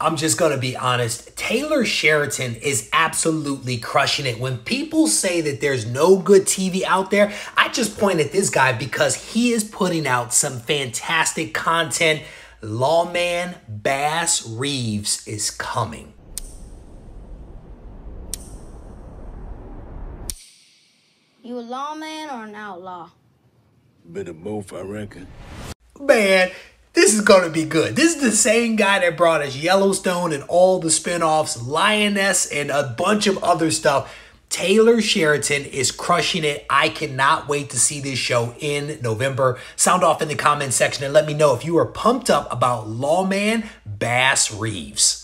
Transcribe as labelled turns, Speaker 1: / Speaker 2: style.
Speaker 1: I'm just going to be honest. Taylor Sheridan is absolutely crushing it. When people say that there's no good TV out there, I just point at this guy because he is putting out some fantastic content. Lawmen Bass Reeves is coming.
Speaker 2: You a lawman or an outlaw?
Speaker 3: Bit of both, I reckon.
Speaker 1: Man, this is going to be good. This is the same guy that brought us Yellowstone and all the spinoffs, Lioness, and a bunch of other stuff. Taylor Sheridan is crushing it. I cannot wait to see this show in November. Sound off in the comment section and let me know if you are pumped up about Lawmen Bass Reeves.